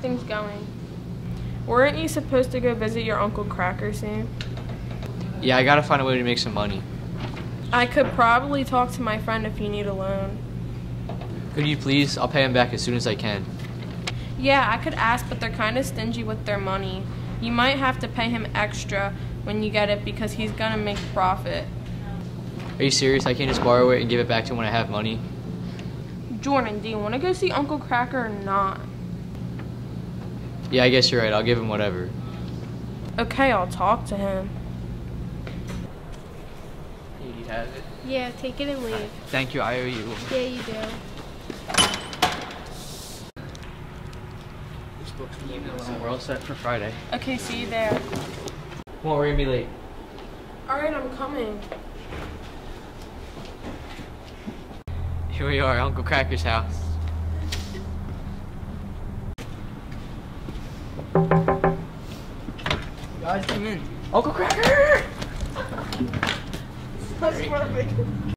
things going? Weren't you supposed to go visit your Uncle Cracker soon? Yeah, I gotta find a way to make some money. I could probably talk to my friend if you need a loan. Could you please? I'll pay him back as soon as I can. Yeah, I could ask, but they're kind of stingy with their money. You might have to pay him extra when you get it because he's gonna make profit. Are you serious? I can't just borrow it and give it back to him when I have money? Jordan, do you want to go see Uncle Cracker or not? Yeah, I guess you're right. I'll give him whatever. Okay, I'll talk to him. Here, you have it. Yeah, take it and leave. Thank you. I owe you. Yeah, you do. This book's the email and we're all set for Friday. Okay, see you there. Come on, we're gonna be late. Alright, I'm coming. Here we are, Uncle Cracker's house. Guys, come in. Uncle Cracker! That's perfect.